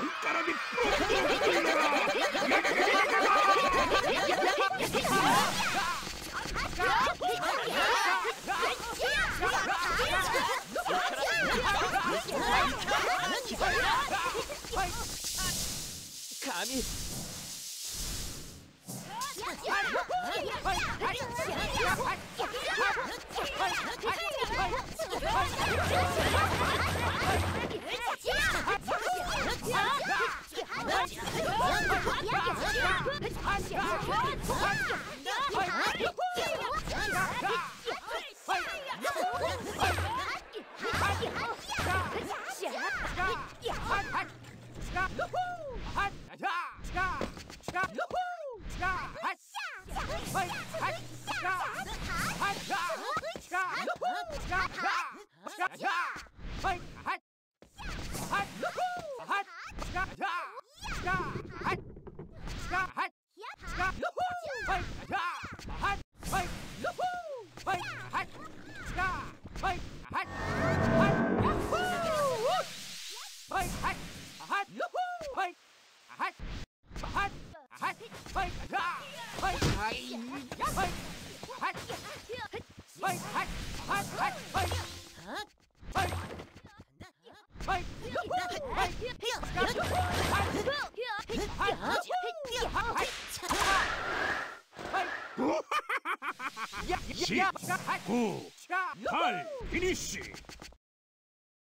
こはい 헐, 아핫, 핫, 아핫, 헐, 아, 헐, 아이, 헐, 핫, 헐, 핫, 핫, 핫, 헐, 헐, 헐, 헐, 헐, 헐, 헐, 헐, 피니쉬